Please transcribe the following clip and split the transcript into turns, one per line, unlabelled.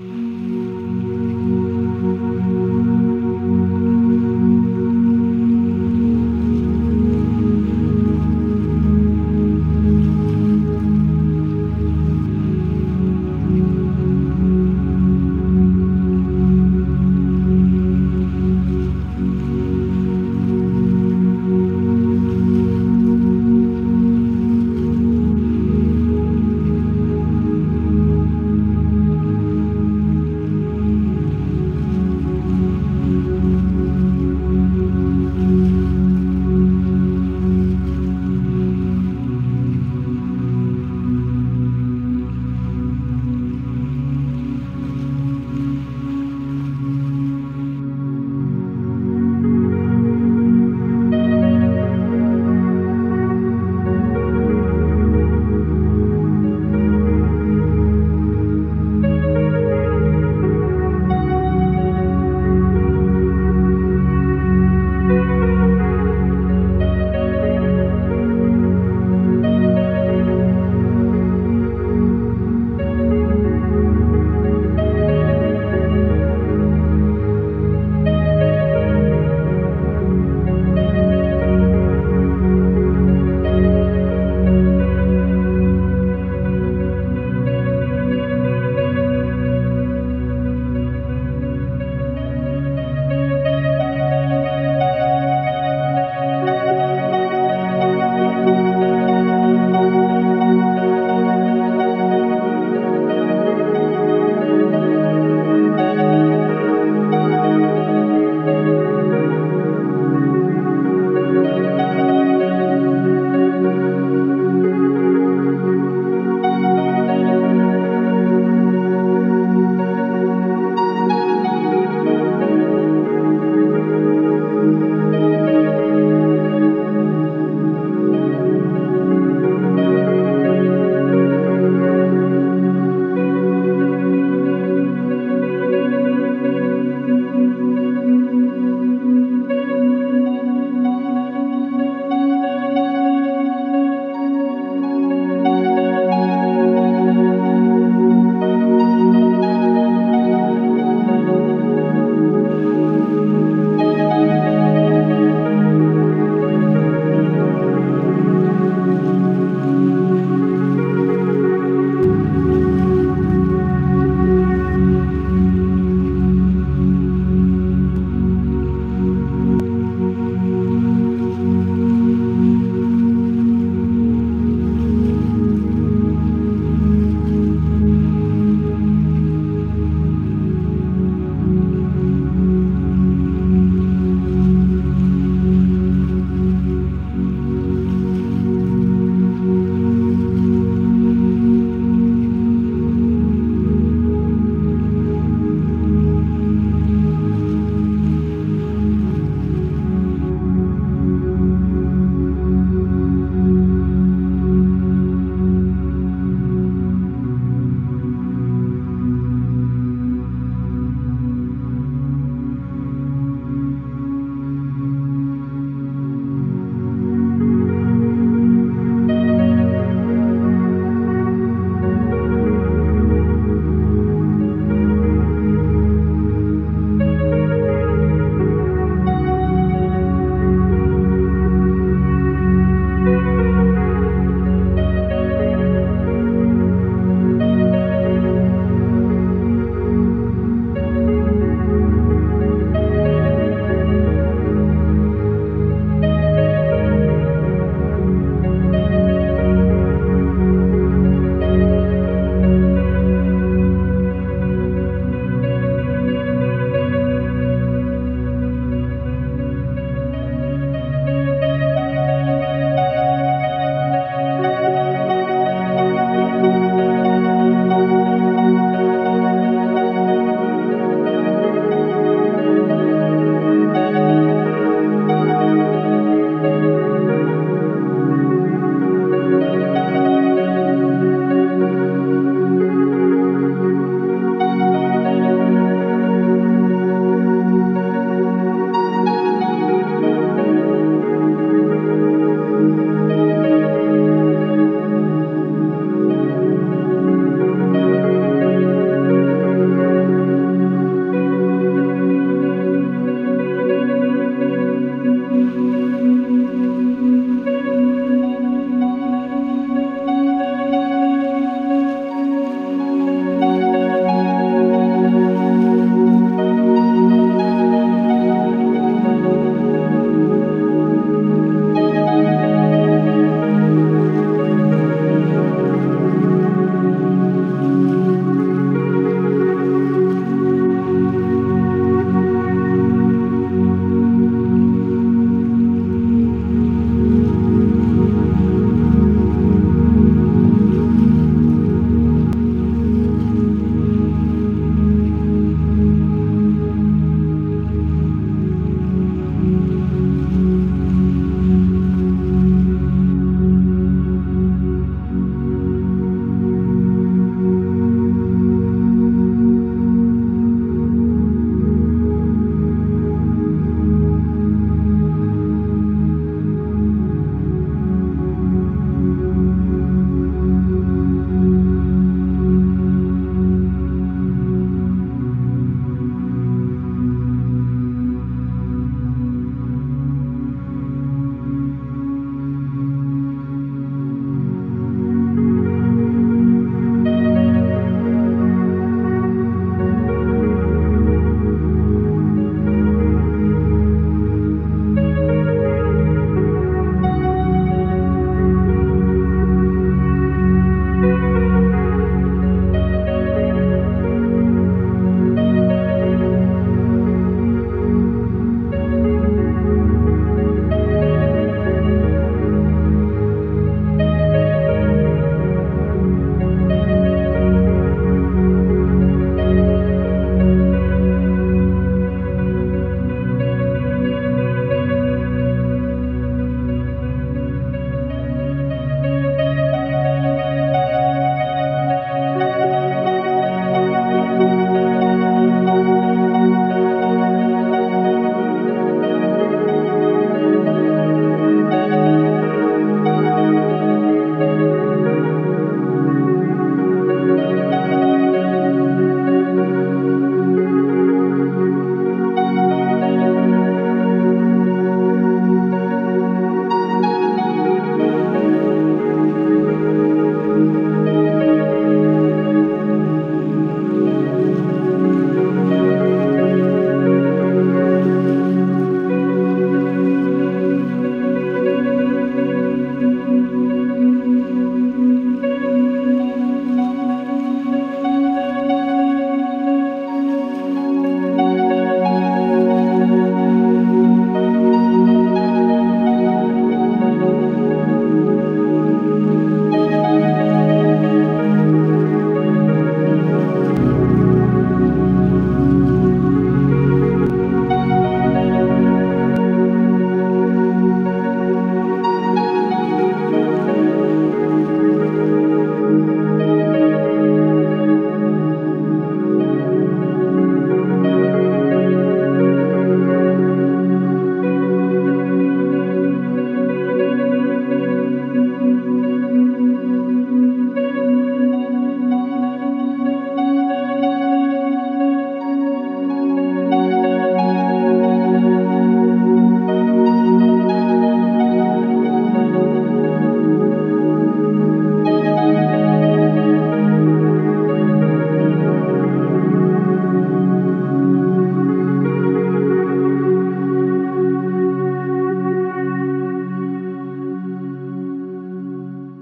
you